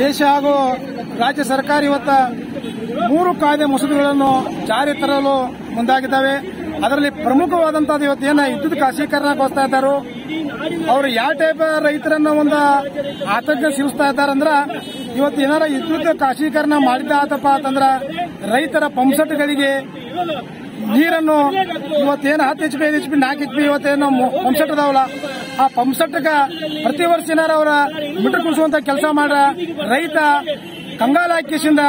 ದೇಶ ಹಾಗೂ ರಾಜ್ಯ ಸರ್ಕಾರ ಇವತ್ತ ಮೂರು ಕಾಯ್ದೆ ಮಸೂದೆಗಳನ್ನು ಜಾರಿ ತರಲು ಮುಂದಾಗಿದ್ದಾವೆ. ಅದರಲ್ಲಿ ಪ್ರಮುಖವಾದಂತಹದ್ದು ಇವತ್ತು ಏನ? ವಿದ್ಯುತ್ ಖಾಸೀಕರಣಕ್ಕೋಸ್ತಾ ಇದ್ದಾರೆ. ಅವರು ಯಾವ ಟೈಪ್ ರೈತರನ್ನ ಒಂದು ಆತಂಕ ಸಿಗಿಸ್ತಾ ಇದ್ದಾರಂದ್ರ ಇವತ್ತು ಏನಾರ ವಿದ್ಯುತ್ ಖಾಸೀಕರಣ ಮಾಡಿದ ಆತಪ್ಪ ಅಂತಂದ್ರ, ರೈತರ ಪಂಪ್ಸೆಟ್ಗಳಿಗೆ ನೀರನ್ನು ಇವತ್ತೇನು ಹತ್ತು ಎಚ್ ಪಿ ಐದು ಎಚ್ ಪಿ ನಾಲ್ಕು ಎಚ್ ಪಿ ಇವತ್ತೇನು ಪಂಪ್ಸೆಟ್ ಅದಾವಲ್ಲ ಆ ಪಂಪ್ಸೆಟ್ಗ ಪ್ರತಿ ವರ್ಷ ಏನಾರ ಅವರ ಮೀಟರ್ ಕುಡಿಸುವಂತ ಕೆಲಸ ಮಾಡ್ರ, ರೈತ ಕಂಗಾಲ ಹಾಕಿಸಿಂದ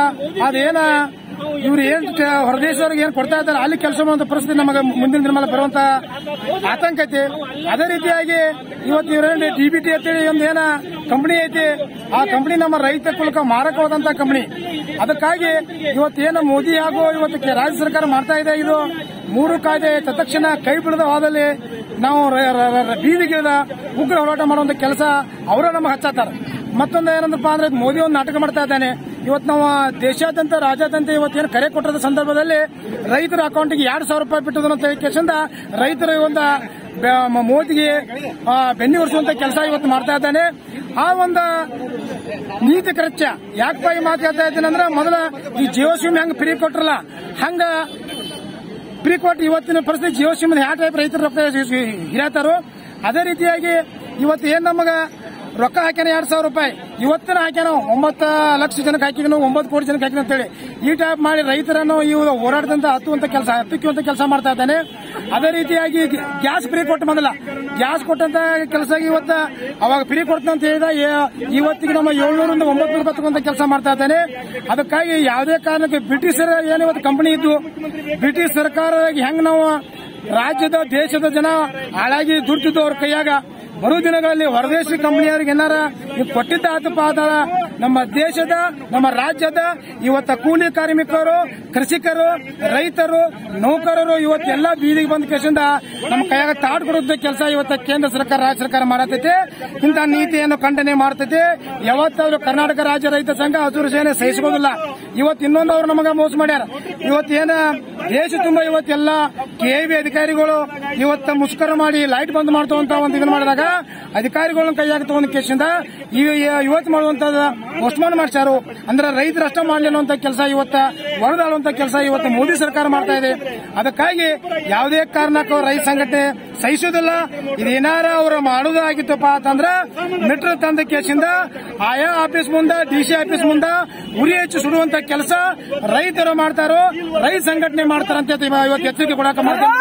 ಅದೇನ ಇವ್ರು ಏನ್ ಹೊರದೇಶವ್ರಿಗೆ ಏನ್ ಕೊಡ್ತಾ ಇದ್ದಾರೆ, ಅಲ್ಲಿ ಕೆಲಸ ಮಾಡುವಂತ ಪರಿಸ್ಥಿತಿ ನಮಗೆ ಮುಂದಿನ ದಿನಮಾನ ಬರುವಂತ ಆತಂಕ ಐತಿ. ಅದೇ ರೀತಿಯಾಗಿ ಇವತ್ತು ಇವ್ರೇನು ಡಿ ಬಿ ಟಿ ಅಂತೇಳಿ ಒಂದು ಏನ ಕಂಪನಿ ಐತಿ, ಆ ಕಂಪನಿ ನಮ್ಮ ರೈತ ಕುಲಕ ಮಾರಕವಾದಂತ ಕಂಪನಿ ಅದಕ್ಕಾಗಿ ಇವತ್ತು ಇವತ್ತೇನು ಮೋದಿ ಹಾಗೂ ಇವತ್ತು ರಾಜ್ಯ ಸರ್ಕಾರ ಮಾಡ್ತಾ ಇದೆ, ಇದು ಮೂರು ಕಾಯ್ದೆ ತತ್ಕ್ಷಣ ಕೈ ಬಿಡದ ಹೋದಲ್ಲಿ ನಾವು ಬೀದಿಗಿಳಿದ ಉಗ್ರ ಹೋರಾಟ ಮಾಡುವಂತ ಕೆಲಸ ಅವರ ನಮಗೆ ಹಚ್ಚಾತಾರ. ಮತ್ತೊಂದು ಏನಂದ್ರಪ್ಪ ಅಂದ್ರೆ ಮೋದಿ ಒಂದು ನಾಟಕ ಮಾಡ್ತಾ ಇದ್ದಾನೆ. ಇವತ್ತು ನಾವು ದೇಶಾದ್ಯಂತ, ರಾಜ್ಯಾದ್ಯಂತ ಏನು ಕರೆ ಕೊಟ್ಟದ ಸಂದರ್ಭದಲ್ಲಿ ರೈತರ ಅಕೌಂಟ್ಗೆ ಎರಡು ಸಾವಿರ ರೂಪಾಯಿ ಬಿಟ್ಟದ ಅಂತ ಕೇಸಿಂದ ರೈತರ ಒಂದು ಮೋದಿಗೆ ಬೆನ್ನಿ ಹೊರಿಸುವಂತ ಕೆಲಸ ಇವತ್ತು ಮಾಡ್ತಾ ಇದ್ದಾನೆ. ಆ ಒಂದು ನೀತಿ ಕೃತ್ಯ ಯಾಕಪ್ಪ ಈ ಮಾತು ಹೇಳ್ತಾ ಇದ್ದೀನಿ ಅಂದ್ರೆ ಮೊದಲ ಈ ಜಿಯೋ ಸಿಮ್ ಹೆಂಗ್ ಫ್ರೀ ಕೊಟ್ರಲ್ಲ, ಹಂಗ ಫ್ರೀ ಕೊಟ್ಟು ಇವತ್ತಿನ ಪರಿಸ್ಥಿತಿ ಸಿಮ್ ಯಾವ ಟೈಪ್ ರೈತರ ರೊಕ್ಕ ಹಿರಿಯತಾರೋ. ಅದೇ ರೀತಿಯಾಗಿ ಇವತ್ತು ಏನ್ ನಮಗ ರೊಕ್ಕ ಹಾಕ್ಯಾನ ಎರಡ್ ಸಾವಿರ ರೂಪಾಯಿ. ಇವತ್ತಿನ ಹಾಕ್ಯಾನ ಒಂಬತ್ತು ಲಕ್ಷ ಜನಕ್ಕೆ ಹಾಕಿದನು, ಒಂಬತ್ತು ಕೋಟಿ ಜನಕ್ಕೆ ಹಾಕಿನ ಅಂತೇಳಿ. ಈ ಟೈಪ್ ಮಾಡಿ ರೈತರನ್ನು ಇವು ಹೋರಾಟದಿಂದ ಹತ್ತುವಂತ ಕೆಲಸ ಹತ್ತಿಕ್ಕುವಂತ ಕೆಲಸ ಮಾಡ್ತಾ ಇದ್ದಾನೆ. ಅದೇ ರೀತಿಯಾಗಿ ಗ್ಯಾಸ್ ಫ್ರೀ ಕೊಟ್ಟು ಮೊದಲ ಗ್ಯಾಸ್ ಕೊಟ್ಟಂತ ಕೆಲಸ ಇವತ್ತ ಅವಾಗ ಫ್ರೀ ಕೊಡ್ತಾನೆ ಅಂತ ಹೇಳಿದ ಇವತ್ತಿಗೆ ನಮ್ಮ ಏಳ್ನೂರಿಂದ ಒಂಬತ್ತು ರೂಪಾಯಿ ತಗೊಂತ ಕೆಲಸ ಮಾಡ್ತಾ ಇದ್ದಾನೆ. ಅದಕ್ಕಾಗಿ ಯಾವುದೇ ಕಾರಣಕ್ಕೆ ಬ್ರಿಟಿಷರ ಏನು ಇವತ್ತು ಕಂಪನಿ ಇದ್ದು, ಬ್ರಿಟಿಷ್ ಸರ್ಕಾರ ಹೆಂಗ್ ನಾವು ರಾಜ್ಯದ, ದೇಶದ ಜನ ಹಾಳಾಗಿ ದುಡ್ತಿದ್ದು ಅವ್ರ ಕೈಯಾಗ ಬರುವ ದಿನಗಳಲ್ಲಿ ಹೊರದೇಶಿ ಕಂಪನಿಯವರಿಗೆ ಏನಾರ ಈ ಕೊಟ್ಟಿದ್ದ ಆತಪ್ಪ ಆದ ನಮ್ಮ ದೇಶದ, ನಮ್ಮ ರಾಜ್ಯದ, ಇವತ್ತ ಕೂಲಿ ಕಾರ್ಮಿಕರು, ಕೃಷಿಕರು, ರೈತರು, ನೌಕರರು ಇವತ್ತೆಲ್ಲ ಬೀದಿಗೆ ಬಂದ ಕೇಸಿಂದ ನಮ್ಮ ಕೈಯಾಗ ತಾಡ್ ಕೊಡುವ ಕೆಲಸ ಇವತ್ತ ಕೇಂದ್ರ ಸರ್ಕಾರ, ರಾಜ್ಯ ಸರ್ಕಾರ ಮಾಡತೈತಿ. ಇಂಥ ನೀತಿಯನ್ನು ಖಂಡನೆ ಮಾಡ್ತೈತಿ. ಯಾವತ್ತಾದ್ರೂ ಕರ್ನಾಟಕ ರಾಜ್ಯ ರೈತ ಸಂಘ ಹಸಿರು ಸೇನೆ ಸಹಿಸಬಹುದಿಲ್ಲ ಇವತ್ತು ಇನ್ನೊಂದು ಅವ್ರು ನಮಗ ಮೋಸ ಮಾಡ್ಯಾರ. ಇವತ್ತೇನ ದೇಶ ತುಂಬಾ ಇವತ್ತೆಲ್ಲ ಬಿ ಅಧಿಕಾರಿಗಳು ಇವತ್ತ ಮುಷ್ಕರ ಮಾಡಿ ಲೈಟ್ ಬಂದ್ ಮಾಡ್ತವಂತ ಒಂದು ಇದನ್ನ ಮಾಡಿದಾಗ ಅಧಿಕಾರಿಗಳನ್ನ ಕೈಯಾಗ ತಗೊಂಡ ಕೇಸಿಂದ ಇವ- ಇವತ್ತು ಮಾಡುವಂತ ಪೋಸ್ಟ್ಮಾನ್ ಮಾಡ್ಸಾರು ಅಂದ್ರೆ ರೈತರು ಅಷ್ಟ ಮಾಡಲಿ ಅನ್ನುವಂತ ಕೆಲಸ ಇವತ್ತು ಹೊರದಾಳುವಂತ ಕೆಲಸ ಇವತ್ತು ಮೋದಿ ಸರ್ಕಾರ ಮಾಡ್ತಾ ಇದೆ. ಅದಕ್ಕಾಗಿ ಯಾವುದೇ ಕಾರಣಕ್ಕೂ ರೈತ ಸಂಘಟನೆ ಸಹಿಸುವುದಿಲ್ಲ. ಇದೇನಾರ ಅವರು ಮಾಡುವುದಾಗಿತ್ತಪ್ಪ ಅಂತಂದ್ರ ಮೆಟ್ರೋ ತಂದ ಕೇಸಿಂದ ಆಯಾ ಆಫೀಸ್ ಮುಂದ ಡಿಸಿ ಆಫೀಸ್ ಮುಂದ ಉರಿ ಹೆಚ್ಚು ಸುಡುವಂತ ಕೆಲಸ ರೈತರು ಮಾಡ್ತಾರೋ, ರೈತ ಸಂಘಟನೆ ಮಾಡ್ತಾರಂತ ಇವತ್ತು ಎಚ್ಚರಿಕೆ ಕೊಡಕ ಮಾಡ್ತಾರೆ